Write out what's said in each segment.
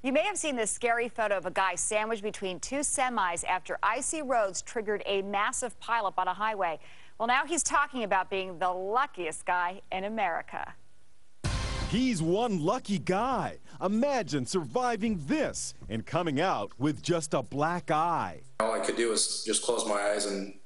You may have seen this scary photo of a guy sandwiched between two semis after icy roads triggered a massive pileup on a highway. Well, now he's talking about being the luckiest guy in America. He's one lucky guy. Imagine surviving this and coming out with just a black eye. All I could do was just close my eyes and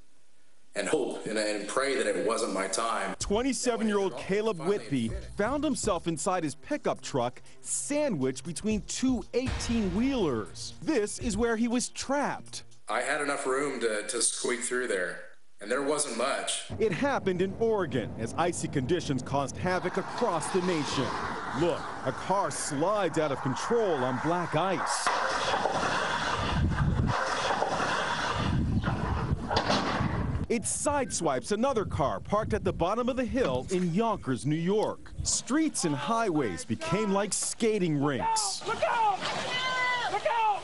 and hope and, and pray that it wasn't my time. 27 year old Caleb Whitby found himself inside his pickup truck, sandwiched between two 18 wheelers. This is where he was trapped. I had enough room to, to squeak through there. And there wasn't much. It happened in Oregon as icy conditions caused havoc across the nation. Look, a car slides out of control on black ice. It sideswipes another car parked at the bottom of the hill in Yonkers, New York. Streets and highways became like skating rinks. Look out! Look out!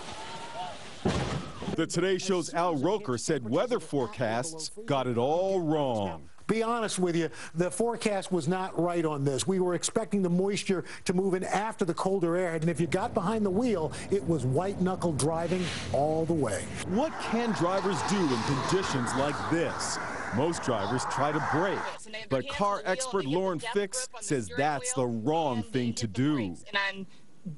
The Today Show's Al Roker said weather forecasts got it all wrong be honest with you, the forecast was not right on this. We were expecting the moisture to move in after the colder air, and if you got behind the wheel, it was white knuckle driving all the way. What can drivers do in conditions like this? Most drivers try to brake, but car expert Lauren Fix says that's the wrong thing to do. And on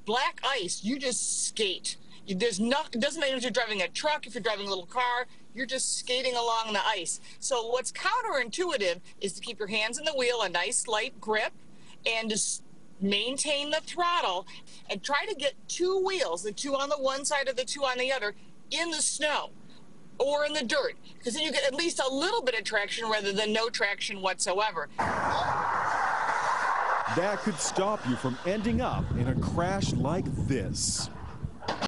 black ice, you just skate. There's no, it doesn't matter if you're driving a truck, if you're driving a little car, you're just skating along the ice. So what's counterintuitive is to keep your hands in the wheel, a nice light grip, and just maintain the throttle and try to get two wheels, the two on the one side or the two on the other, in the snow or in the dirt, because then you get at least a little bit of traction rather than no traction whatsoever. That could stop you from ending up in a crash like this.